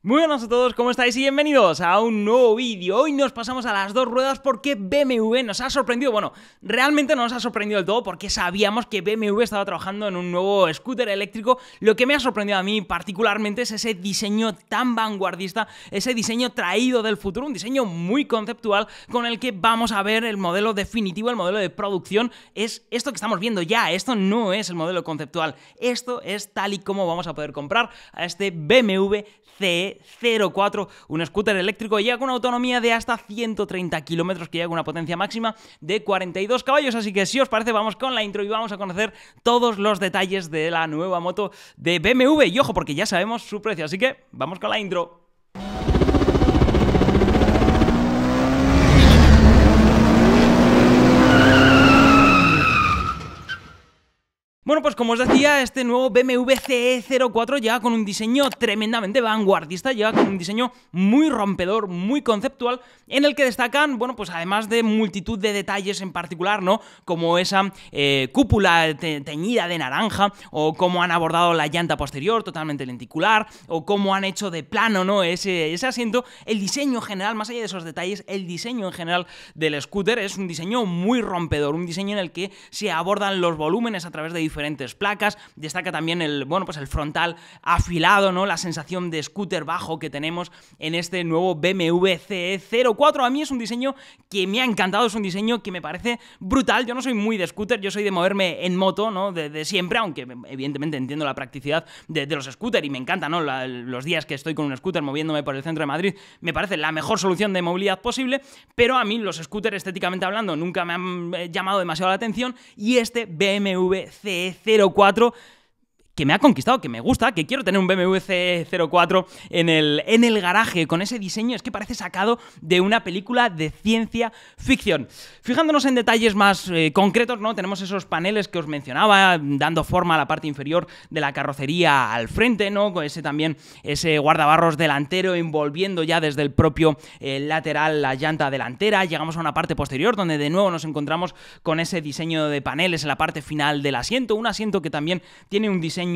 Muy buenas a todos, ¿cómo estáis? Y bienvenidos a un nuevo vídeo. Hoy nos pasamos a las dos ruedas porque BMW nos ha sorprendido. Bueno, realmente no nos ha sorprendido del todo porque sabíamos que BMW estaba trabajando en un nuevo scooter eléctrico. Lo que me ha sorprendido a mí particularmente es ese diseño tan vanguardista, ese diseño traído del futuro, un diseño muy conceptual con el que vamos a ver el modelo definitivo, el modelo de producción. Es esto que estamos viendo ya, esto no es el modelo conceptual, esto es tal y como vamos a poder comprar a este BMW CE04, un scooter eléctrico llega con una autonomía de hasta 130 kilómetros, que llega con una potencia máxima de 42 caballos. Así que si os parece, vamos con la intro y vamos a conocer todos los detalles de la nueva moto de BMW. Y ojo, porque ya sabemos su precio, así que vamos con la intro. Bueno, pues como os decía, este nuevo BMW CE04 llega con un diseño tremendamente vanguardista, llega con un diseño muy rompedor, muy conceptual, en el que destacan, bueno, pues además de multitud de detalles en particular, ¿no? Como esa eh, cúpula teñida de naranja, o cómo han abordado la llanta posterior totalmente lenticular, o cómo han hecho de plano, ¿no? Ese, ese asiento, el diseño general, más allá de esos detalles, el diseño en general del scooter es un diseño muy rompedor, un diseño en el que se abordan los volúmenes a través de diferentes placas. Destaca también el, bueno, pues el frontal afilado, ¿no? La sensación de scooter bajo que tenemos en este nuevo BMW CE04. A mí es un diseño que me ha encantado, es un diseño que me parece brutal. Yo no soy muy de scooter, yo soy de moverme en moto, ¿no? De, siempre, aunque evidentemente entiendo la practicidad de, los scooters y me encanta, ¿no? los días que estoy con un scooter moviéndome por el centro de Madrid, me parece la mejor solución de movilidad posible, pero a mí los scooters estéticamente hablando nunca me han eh, llamado demasiado la atención y este BMW CE 04 que me ha conquistado, que me gusta, que quiero tener un BMW C04 en el, en el garaje con ese diseño, es que parece sacado de una película de ciencia ficción. Fijándonos en detalles más eh, concretos, ¿no? Tenemos esos paneles que os mencionaba, dando forma a la parte inferior de la carrocería al frente, ¿no? Con ese también, ese guardabarros delantero envolviendo ya desde el propio eh, lateral la llanta delantera. Llegamos a una parte posterior donde de nuevo nos encontramos con ese diseño de paneles en la parte final del asiento, un asiento que también tiene un diseño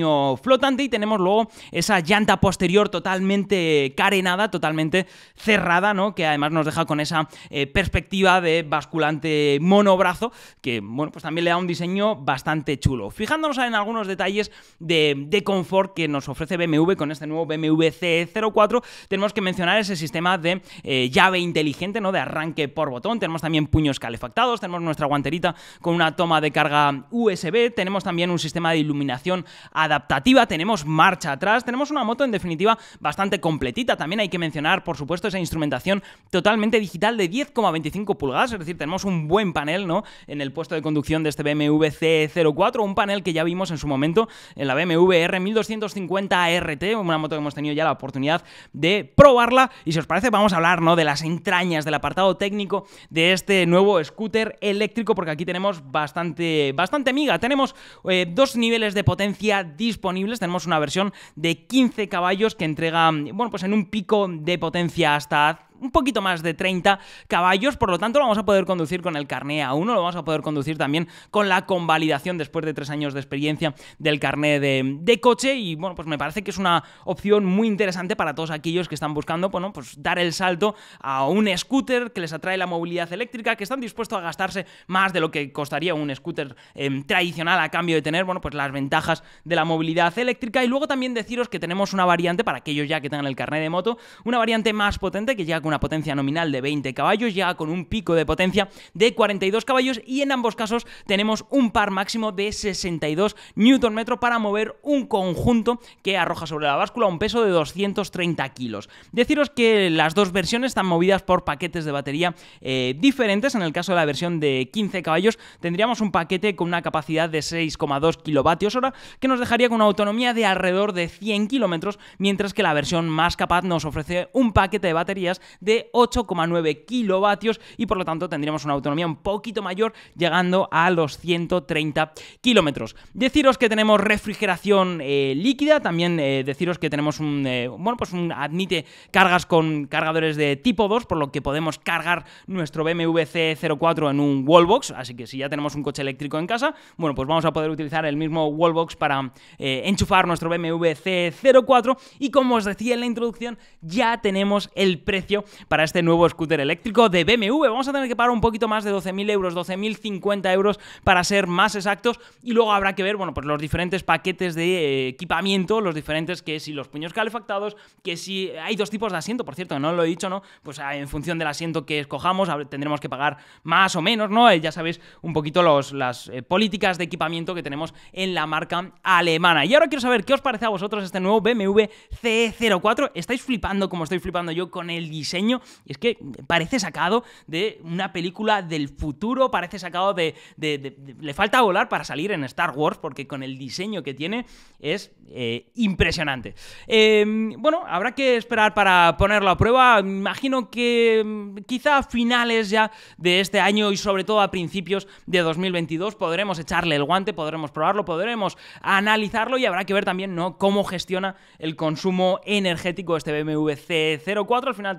flotante y tenemos luego esa llanta posterior totalmente carenada, totalmente cerrada, ¿no? Que además nos deja con esa eh, perspectiva de basculante monobrazo, que bueno, pues también le da un diseño bastante chulo. Fijándonos en algunos detalles de, confort que nos ofrece BMW con este nuevo BMW C04, tenemos que mencionar ese sistema de eh, llave inteligente, ¿no? De arranque por botón, tenemos también puños calefactados, tenemos nuestra guanterita con una toma de carga USB, tenemos también un sistema de iluminación adaptativa, tenemos marcha atrás, tenemos una moto en definitiva bastante completita. También hay que mencionar, por supuesto, esa instrumentación totalmente digital de 10,25 pulgadas, es decir, tenemos un buen panel, ¿no? En el puesto de conducción de este BMW C04, un panel que ya vimos en su momento en la BMW R1250 RT, una moto que hemos tenido ya la oportunidad de probarla. Y si os parece, vamos a hablar, ¿no? De las entrañas, del apartado técnico de este nuevo scooter eléctrico, porque aquí tenemos bastante, bastante miga. Tenemos eh, dos niveles de potencia disponibles. Tenemos una versión de 15 caballos que entrega, bueno, pues en un pico de potencia hasta un poquito más de 30 caballos, por lo tanto lo vamos a poder conducir con el carné A1, lo vamos a poder conducir también con la convalidación después de tres años de experiencia del carné de, coche. Y bueno, pues me parece que es una opción muy interesante para todos aquellos que están buscando, bueno, pues dar el salto a un scooter que les atrae la movilidad eléctrica, que están dispuestos a gastarse más de lo que costaría un scooter em, tradicional a cambio de tener, bueno, pues las ventajas de la movilidad eléctrica. Y luego también deciros que tenemos una variante para aquellos ya que tengan el carnet de moto, una variante más potente que llega con una potencia nominal de 20 caballos, llega con un pico de potencia de 42 caballos y en ambos casos tenemos un par máximo de 62 Nm para mover un conjunto que arroja sobre la báscula un peso de 230 kilos. Deciros que las dos versiones están movidas por paquetes de batería eh, diferentes. En el caso de la versión de 15 caballos tendríamos un paquete con una capacidad de 6,2 kilovatios hora que nos dejaría con una autonomía de alrededor de 100 kilómetros, mientras que la versión más capaz nos ofrece un paquete de baterías de 8,9 kilovatios y por lo tanto tendríamos una autonomía un poquito mayor llegando a los 130 kilómetros. Deciros que tenemos refrigeración eh, líquida, también eh, deciros que tenemos un, eh, bueno, pues admite cargas con cargadores de tipo 2, por lo que podemos cargar nuestro BMW C04 en un wallbox, así que si ya tenemos un coche eléctrico en casa, bueno, pues vamos a poder utilizar el mismo wallbox para enchufar nuestro BMW C04 y como os decía en la introducción, ya tenemos el precio para este nuevo scooter eléctrico de BMW. Vamos a tener que pagar un poquito más de 12.000 euros, 12.050 euros para ser más exactos y luego habrá que ver, bueno, pues los diferentes paquetes de eh, equipamiento, los diferentes que si los puños calefactados, que si hay dos tipos de asiento, por cierto, no lo he dicho, ¿no? Pues ah, en función del asiento que escojamos tendremos que pagar más o menos, ¿no? Eh, ya sabéis un poquito los, las eh, políticas de equipamiento que tenemos en la marca alemana. Y ahora quiero saber qué os parece a vosotros este nuevo BMW C04. ¿Estáis flipando como estoy flipando yo con el diseño? Y es que parece sacado de una película del futuro, parece sacado de, le falta volar para salir en Star Wars, porque con el diseño que tiene es eh, impresionante. Em, bueno, habrá que esperar para ponerlo a prueba. Imagino que mm, quizá a finales ya de este año y sobre todo a principios de 2022 podremos echarle el guante, podremos probarlo, podremos analizarlo y habrá que ver también ¿no? cómo gestiona el consumo energético este BMW C04. Al final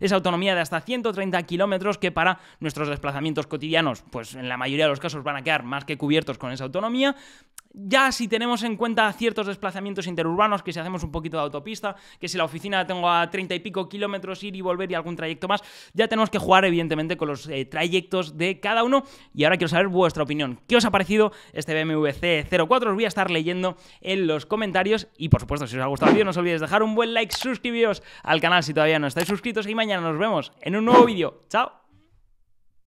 esa autonomía de hasta 130 kilómetros que para nuestros desplazamientos cotidianos, pues en la mayoría de los casos van a quedar más que cubiertos con esa autonomía. Ya si tenemos en cuenta ciertos desplazamientos interurbanos, que si hacemos un poquito de autopista, que si la oficina tengo a 30 y pico kilómetros ir y volver y algún trayecto más, ya tenemos que jugar evidentemente con los eh, trayectos de cada uno. Y ahora quiero saber vuestra opinión. ¿Qué os ha parecido este BMW C04? Os voy a estar leyendo en los comentarios y por supuesto si os ha gustado el vídeo no os olvidéis dejar un buen like, suscribiros al canal si todavía no estáis suscritos y mañana nos vemos en un nuevo vídeo. ¡Chao!